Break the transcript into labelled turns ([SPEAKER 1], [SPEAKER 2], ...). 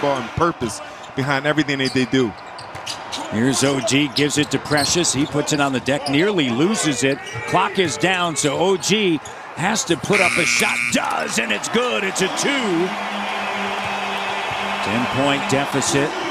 [SPEAKER 1] basketball and purpose behind everything that they do.
[SPEAKER 2] Here's OG, gives it to Precious. He puts it on the deck, nearly loses it. Clock is down, so OG has to put up a shot. Does, and it's good. It's a two. 10 point deficit.